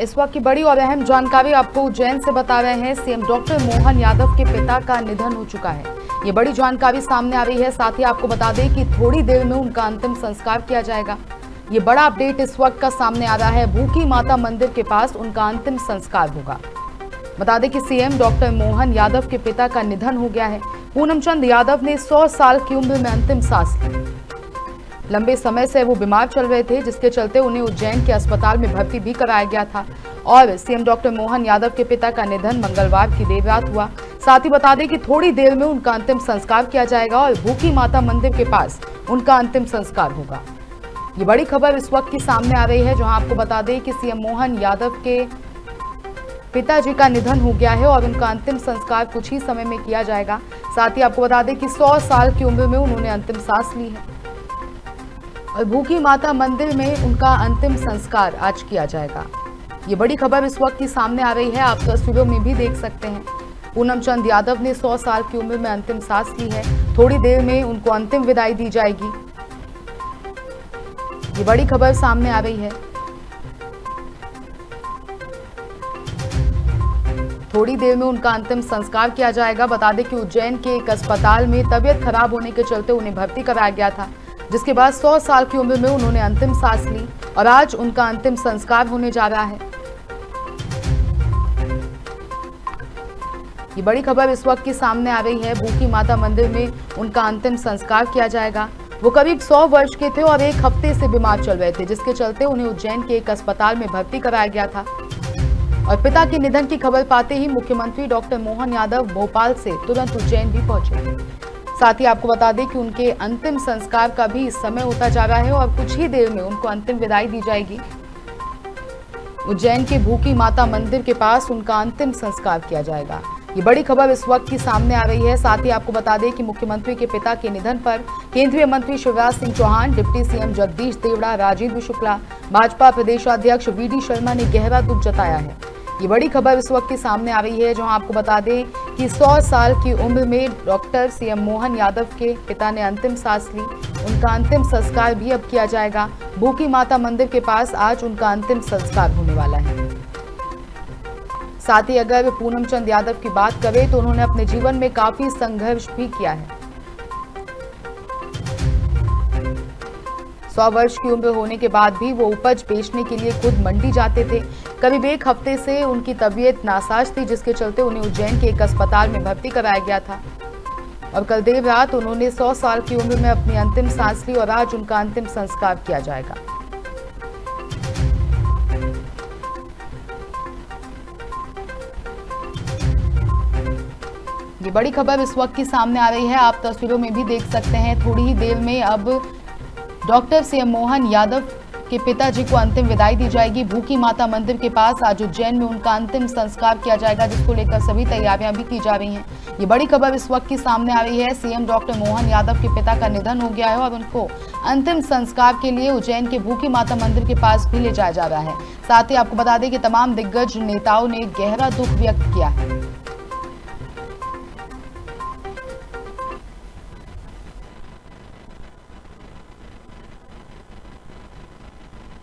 इस वक्त की बड़ी और अहम जानकारी आपको उज्जैन से बता रहे हैं। सीएम डॉक्टर मोहन यादव के पिता का निधन हो चुका है। ये बड़ी जानकारी सामने आ रही है। साथ ही आपको बता दें कि थोड़ी देर में उनका अंतिम संस्कार किया जाएगा। ये बड़ा अपडेट इस वक्त का सामने आ रहा है। भूखी माता मंदिर के पास उनका अंतिम संस्कार होगा। बता दें कि सीएम डॉक्टर मोहन यादव के पिता का निधन हो गया है। पूनम चंद यादव ने 100 साल की उम्र में अंतिम सांस ली। लंबे समय से वो बीमार चल रहे थे, जिसके चलते उन्हें उज्जैन के अस्पताल में भर्ती भी कराया गया था। और सीएम डॉक्टर मोहन यादव के पिता का निधन मंगलवार की देर रात हुआ। साथ ही बता दें कि थोड़ी देर में उनका अंतिम संस्कार किया जाएगा और भूखी माता मंदिर के पास उनका अंतिम संस्कार होगा। ये बड़ी खबर इस वक्त की सामने आ रही है, जहाँ आपको बता दें कि सीएम मोहन यादव के पिताजी का निधन हो गया है और उनका अंतिम संस्कार कुछ ही समय में किया जाएगा। साथ ही आपको बता दें कि 100 साल की उम्र में उन्होंने अंतिम सांस ली है। और भूखी माता मंदिर में उनका अंतिम संस्कार आज किया जाएगा। ये बड़ी खबर इस वक्त की सामने आ रही है, आप तस्वीरों में भी देख सकते हैं। पूनम चंद यादव ने 100 साल की उम्र में अंतिम सांस ली है, थोड़ी देर में उनको अंतिम विदाई दी जाएगी। ये बड़ी खबर सामने आ रही है। थोड़ी देर में उनका अंतिम संस्कार किया जाएगा। बता दें कि उज्जैन के एक अस्पताल में तबियत खराब होने के चलते उन्हें भर्ती कराया गया था। जिसके बाद 100 साल की उम्र में उन्होंने अंतिम सांस ली और आज उनका अंतिम संस्कार होने जा रहा है। ये बड़ी खबर इस वक्त की सामने आ रही है। भूखी माता मंदिर में उनका अंतिम संस्कार किया जाएगा। वो करीब 100 वर्ष के थे और एक हफ़्ते से बीमार चल रहे थे, जिसके चलते उन्हें उज्जैन के एक अस्पताल में भर्ती कराया गया था। और पिता के निधन की खबर पाते ही मुख्यमंत्री डॉक्टर मोहन यादव भोपाल से तुरंत उज्जैन भी पहुँचे। साथ ही आपको बता दें कि उनके अंतिम संस्कार का भी समय होता जा रहा है और कुछ ही देर में उनको अंतिम विदाई दी जाएगी। उज्जैन के भूखी माता मंदिर के पास उनका अंतिम संस्कार किया जाएगा। ये बड़ी खबर इस वक्त की सामने आ रही है। साथ ही आपको बता दें कि मुख्यमंत्री के पिता के निधन पर केंद्रीय मंत्री शिवराज सिंह चौहान, डिप्टी सीएम जगदीश देवड़ा, राजेंद्र शुक्ला, भाजपा प्रदेशाध्यक्ष वी शर्मा ने गहरा दुख जताया है। ये बड़ी खबर इस वक्त की सामने आ रही है, जहाँ आपको बता दें कि 100 साल की उम्र में डॉक्टर सीएम मोहन यादव के पिता ने अंतिम सांस ली। उनका अंतिम संस्कार भी अब किया जाएगा। भूखी माता मंदिर के पास आज उनका अंतिम संस्कार होने वाला है। साथ ही अगर पूनम चंद यादव की बात करें तो उन्होंने अपने जीवन में काफ़ी संघर्ष भी किया है। सौ वर्ष की उम्र होने के बाद भी वो उपज बेचने के लिए खुद मंडी जाते थे। करीब एक हफ़्ते से उनकी तबीयत नासाज थी, जिसके चलते उन्हें उज्जैन के एक अस्पताल में भर्ती कराया गया था। और कल देर रात उन्होंने 100 साल की उम्र में अपनी अंतिम सांस ली और आज उनका अंतिम संस्कार किया जाएगा। ये बड़ी खबर इस वक्त की सामने आ रही है। आप तस्वीरों में भी देख सकते हैं। थोड़ी ही देर में अब डॉक्टर सीएम मोहन यादव के पिताजी को अंतिम विदाई दी जाएगी। भूखी माता मंदिर के पास आज उज्जैन में उनका अंतिम संस्कार किया जाएगा, जिसको लेकर सभी तैयारियाँ भी की जा रही हैं। ये बड़ी खबर इस वक्त की सामने आ रही है। सीएम डॉक्टर मोहन यादव के पिता का निधन हो गया है और उनको अंतिम संस्कार के लिए उज्जैन के भूखी माता मंदिर के पास भी ले जाया जा रहा है। साथ ही आपको बता दें कि तमाम दिग्गज नेताओं ने गहरा दुख व्यक्त किया है।